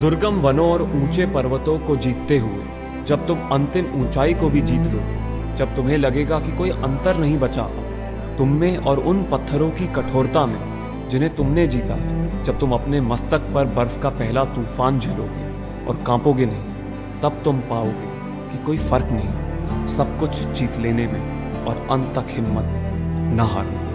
दुर्गम वनों और ऊँचे पर्वतों को जीतते हुए, जब तुम अंतिम ऊंचाई को भी जीत लो, जब तुम्हें लगेगा कि कोई अंतर नहीं बचा, तुम में और उन पत्थरों की कठोरता में, जिन्हें तुमने जीता है, जब तुम अपने मस्तक पर बर्फ़ का पहला तूफ़ान झेलोगे और कांपोगे नहीं, तब तुम पाओगे कि कोई फ़र्क नहीं, सब कुछ जीत लेने में और अंत तक हिम्मत न हारने।